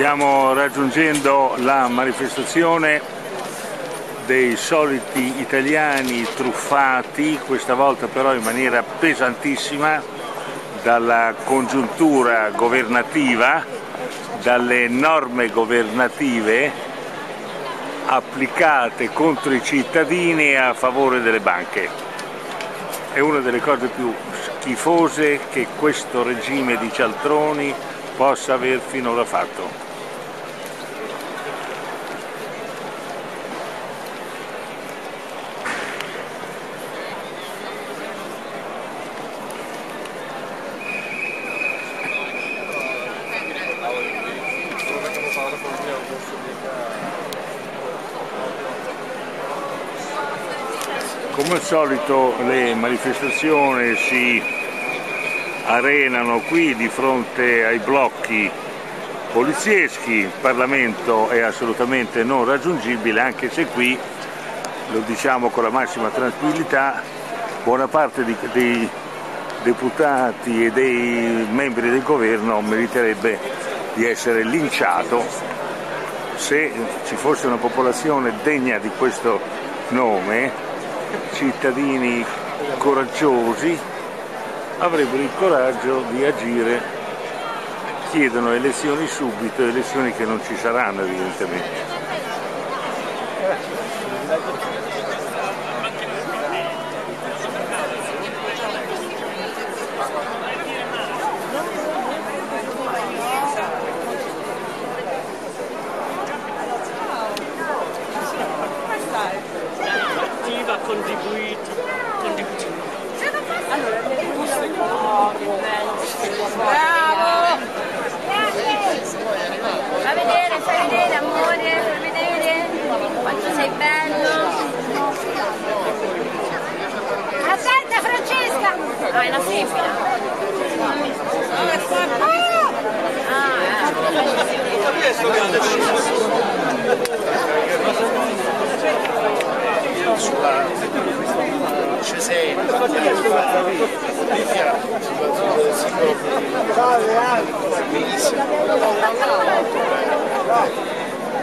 Stiamo raggiungendo la manifestazione dei soliti italiani truffati, questa volta però in maniera pesantissima dalla congiuntura governativa, dalle norme governative applicate contro i cittadini a favore delle banche. È una delle cose più schifose che questo regime di cialtroni possa aver finora fatto. Come al solito le manifestazioni si arenano qui di fronte ai blocchi polizieschi, il Parlamento è assolutamente non raggiungibile anche se qui, lo diciamo con la massima tranquillità, buona parte di, dei deputati e dei membri del governo meriterebbe di essere linciato. Se ci fosse una popolazione degna di questo nome cittadini coraggiosi avrebbero il coraggio di agire, chiedono elezioni subito, elezioni che non ci saranno evidentemente. kontribuit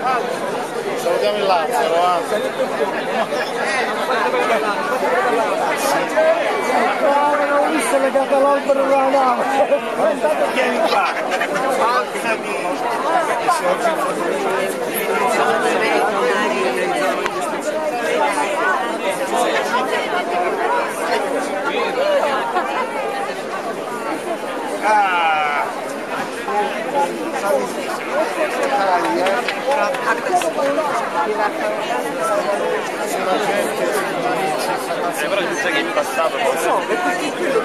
Salutiamo il Lazzaro, eh. Avevo visto legato all'albero della nave. Vieni qua, alzati. Ah! Eh, però tu sai che in passato non so, Questa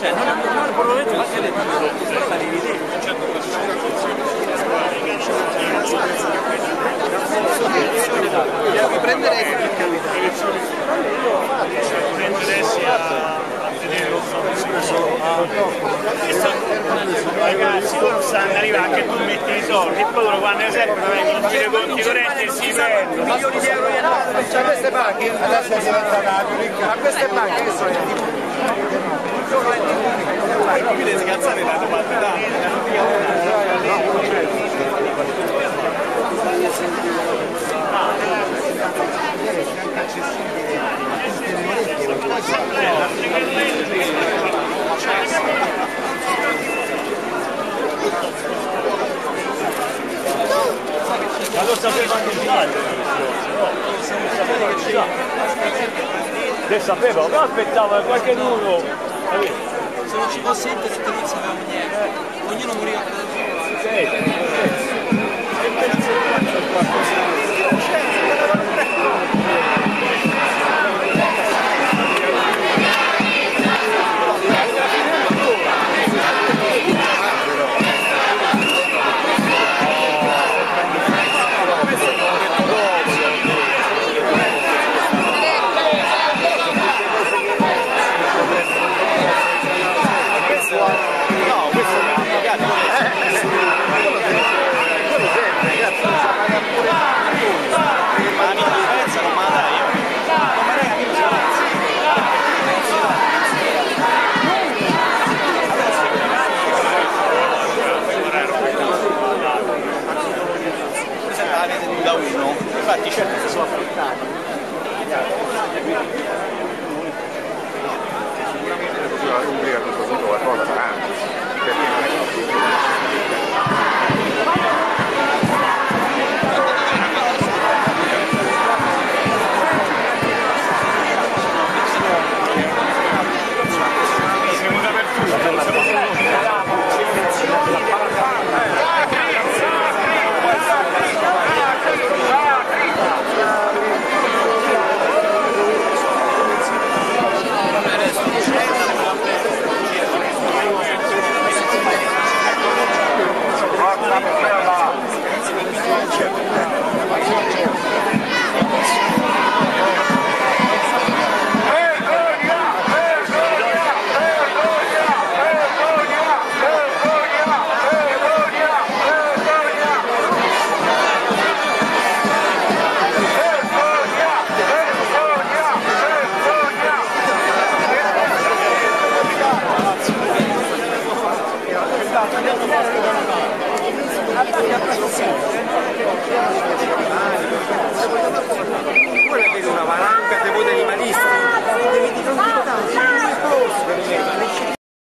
cioè non è non è probabilmente ma che detto però la devi Devi prendere prendersi a tenere lo ragazzi loro stanno arrivando che tu metti i soldi e poi loro quando servono vengono a dire conti corretti e si prendono milioni di euro di. Cioè queste banche, adesso è diventata ma queste banche che sono qui le scazzate le hanno fatte ma sapeva che ci le sapevo ma aspettavo che qualche uno se non ci fosse internet non sapevamo niente. Ognuno moriva per la Gracias.